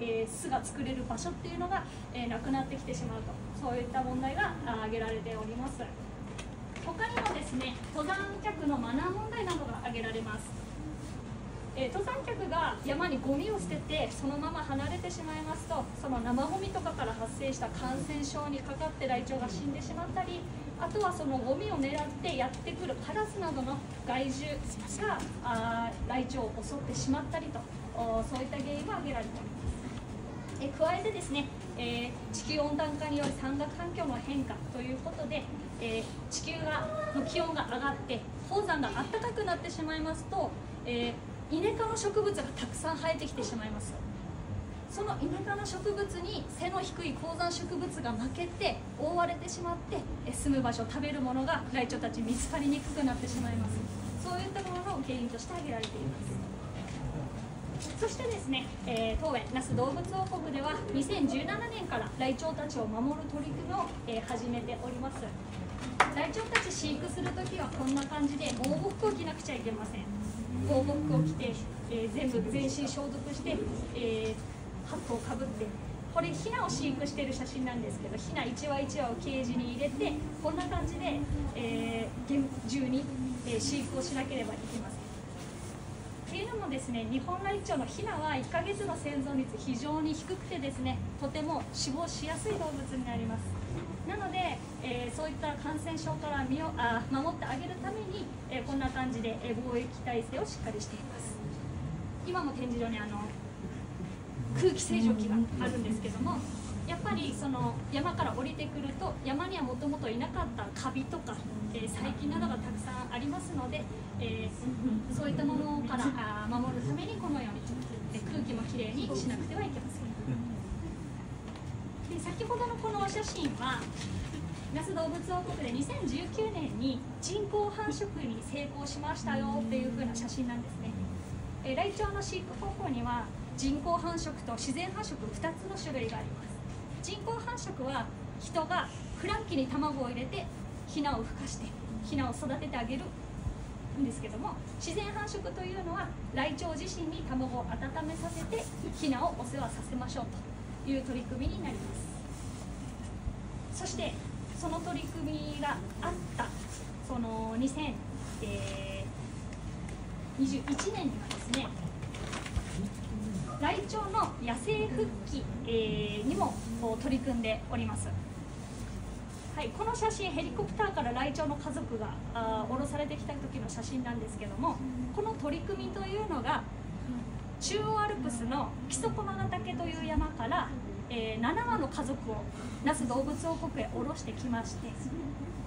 えー、巣が作れる場所っていうのが、えー、なくなってきてしまうと。そういった問題が挙げられております。他にもですね登山客のマナー問題などが挙げられます。えー、登山客が山にゴミを捨ててそのまま離れてしまいますとその生ゴミとかから発生した感染症にかかってライチョウが死んでしまったりあとはそのゴミを狙ってやってくるカラスなどの害獣があライチョウを襲ってしまったりとそういった原因が挙げられております。え加えてですね、え、地球温暖化による山岳環境の変化ということで、え、地球がの気温が上がって鉱山が暖かくなってしまいますと、えーイネ科の植物がたくさん生えてきてしまいます。そのイネ科の植物に背の低い高山植物が負けて覆われてしまって住む場所食べるものがライチョウたち見つかりにくくなってしまいます。そういったものの原因として挙げられています。そしてですね、えー、当園那須動物王国では2017年からライチョウたちを守る取り組みを、えー、始めております。ライチョウたち飼育するときはこんな感じで防護服を着なくちゃいけません。防護服を着て、えー、全部全身消毒して、えー、ハットをかぶってこれヒナを飼育している写真なんですけどヒナ1羽1羽をケージに入れてこんな感じで、えー、厳重に、えー、飼育をしなければいけません。ですね日本ライチョウのヒナは1ヶ月の生存率非常に低くてですねとても死亡しやすい動物になります。なので、えー、そういった感染症から身をあ守ってあげるために、えー、こんな感じで、え防疫体制をしっかりしています。今も展示場にあの空気清浄機があるんですけどもやっぱりその山から降りてくると山にはもともといなかったカビとか、えー、細菌などがたくさんありますので、えー、そういったものからあ守るためにこのように、え空気もきれいにしなくてはいけません。で先ほどのこのお写真は那須動物王国で2019年に人工繁殖に成功しましたよっていう風な写真なんですね、えライチョウの飼育方法には人工繁殖と自然繁殖2つの種類があります。人工繁殖は人がフランキーに卵を入れてヒナを孵化してヒナを育ててあげるんですけども自然繁殖というのはライチョウ自身に卵を温めさせてヒナをお世話させましょうという取り組みになります。そしてその取り組みがあったその2021、年にはですねライチョウの野生復帰、えー、にも取り組んでおります。はい、この写真ヘリコプターからライチョウの家族があ降ろされてきた時の写真なんですけどもこの取り組みというのが中央アルプスの木曽駒ヶ岳という山からえー、7羽の家族を那須動物王国へ降ろしてきまして、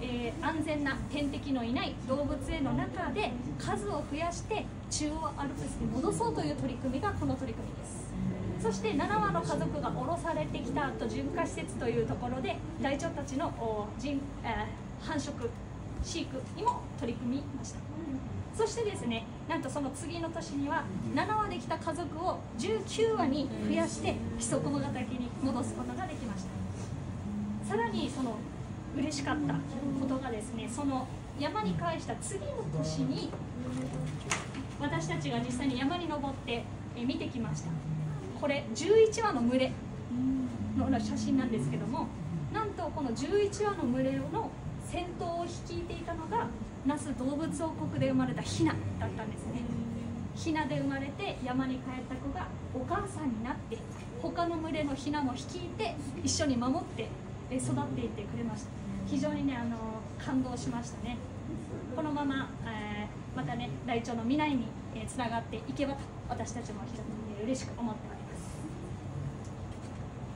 えー、安全な天敵のいない動物園の中で数を増やして中央アルプスに戻そうという取り組みがこの取り組みです。そして7羽の家族が降ろされてきた後純化施設というところでライチョウたちの人、えー、繁殖飼育にも取り組みました。そしてですねなんとその次の年には7羽できた家族を19羽に増やして木曽駒ヶ岳に戻すことができました。さらにその嬉しかったことがですね。その山に返した次の年に私たちが実際に山に登って見てきました。これ11羽の群れの写真なんですけどもなんとこの11羽の群れの先頭を率いていたのが那須動物王国で生まれたヒナだったんですね。ヒナで生まれて山に帰った子がお母さんになって他の群れのヒナも率いて一緒に守って育っていってくれました。非常にねあの感動しましたね。このまま、えー、またねライチョウの未来につながっていけばと私たちも非常に嬉しく思っております。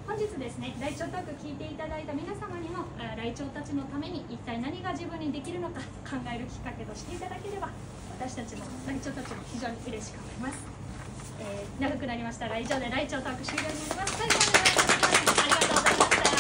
本日ですねライチョウトーク聞いていただいた皆様にもライチョウたちのために一体何が自分にできるのか考えるきっかけとしていただければ私たちもライチョウたちも非常に嬉しく思います、えー、長くなりました。が以上でライチョウトーク終了になります。最後までご覧いただきありがとうございました。